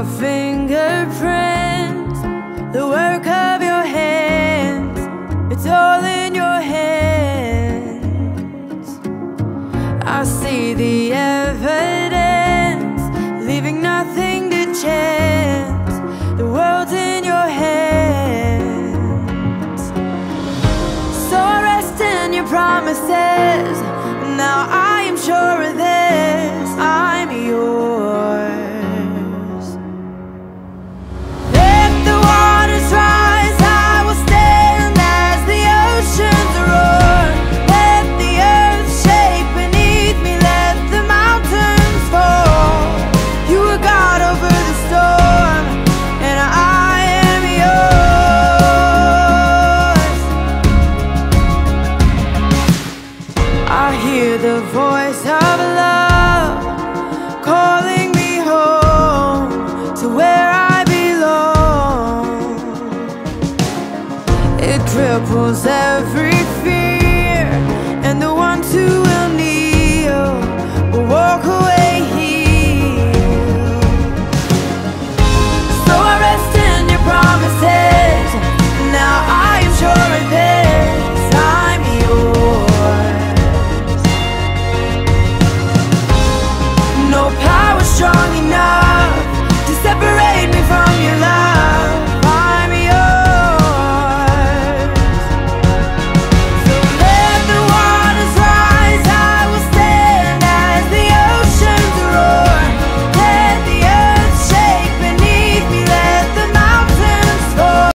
your fingerprints, the work of your hands. It's all in your hands. I see the evidence, leaving nothing to chance. The world's in your hands. So I rest in your promises. Now I the voice of love calling me home to where I belong. It cripples every